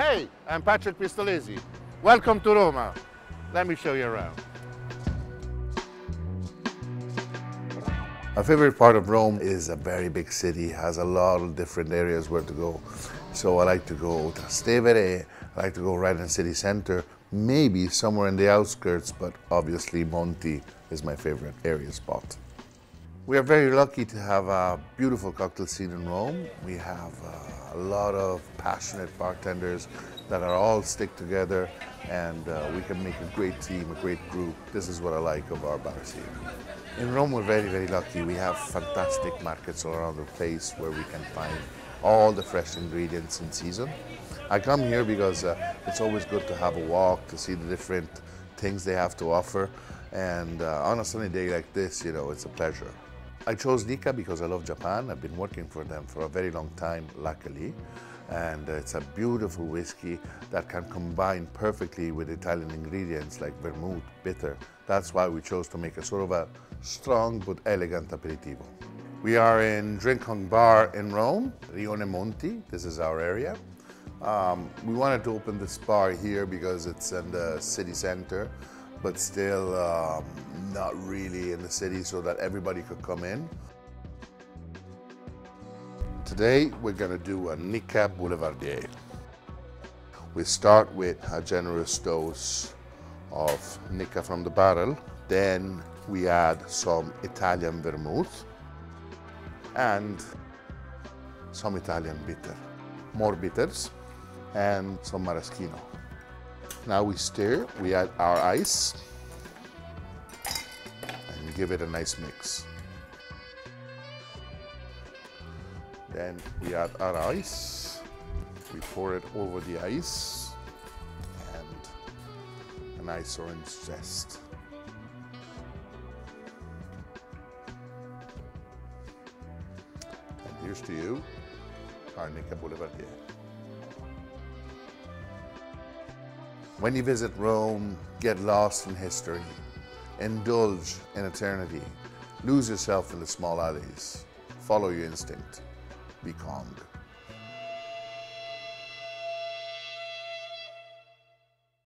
Hey, I'm Patrick Pistolesi. Welcome to Roma. Let me show you around. My favorite part of Rome is a very big city, has a lot of different areas where to go. So I like to go to Trastevere, I like to go right in the city center, maybe somewhere in the outskirts, but obviously Monti is my favorite area spot. We are very lucky to have a beautiful cocktail scene in Rome. We have uh, a lot of passionate bartenders that are all stick together and uh, we can make a great team, a great group. This is what I like of our bar scene. In Rome, we're very, very lucky. We have fantastic markets all around the place where we can find all the fresh ingredients in season. I come here because uh, it's always good to have a walk, to see the different things they have to offer. And uh, on a sunny day like this, you know, it's a pleasure. I chose Nikka because I love Japan. I've been working for them for a very long time, luckily. And uh, it's a beautiful whiskey that can combine perfectly with Italian ingredients like vermouth, bitter. That's why we chose to make a sort of a strong but elegant aperitivo. We are in Drink Kong Bar in Rome, Rione Monti. This is our area. Um, we wanted to open this bar here because it's in the city center, but still um, not really in the city so that everybody could come in. Today we're going to do a Nikka Boulevardier. We start with a generous dose of Nikka from the barrel. Then we add some Italian vermouth and some Italian bitter. More bitters and some maraschino. Now we stir, we add our ice give it a nice mix. Then we add our ice, we pour it over the ice and a nice orange zest. And here's to you, our Nikka Boulevardier. When you visit Rome, get lost in history, indulge in eternity, lose yourself in the small alleys, follow your instinct, be calm.